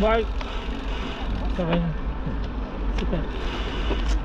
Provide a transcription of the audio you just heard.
Vai. Tá vendo? Super.